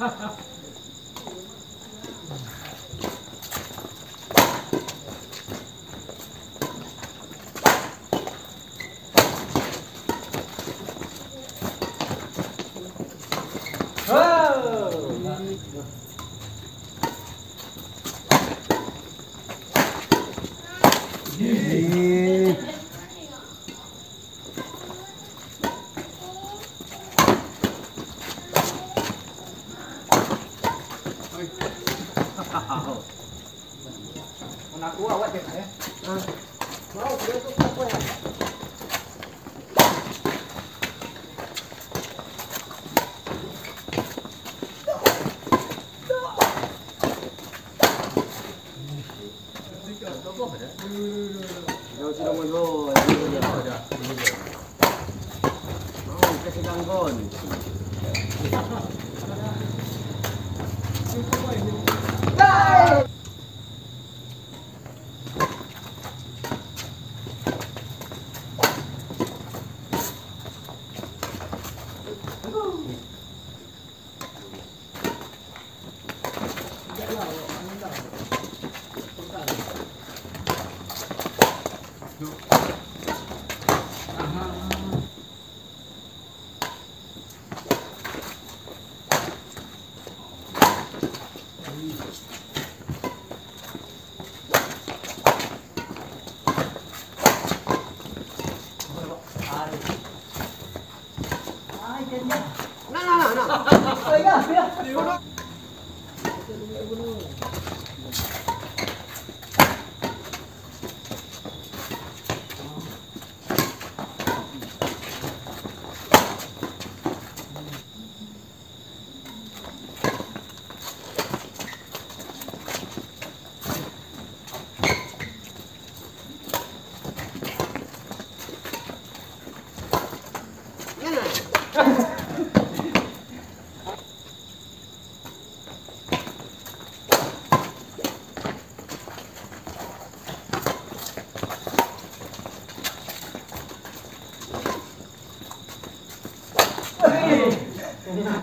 Ah! Aku awak cek ya. Mau dia tu apa ya? Jauh sudah mundur. Mau kasih ganggon. Vai! baila, mira. 我 觉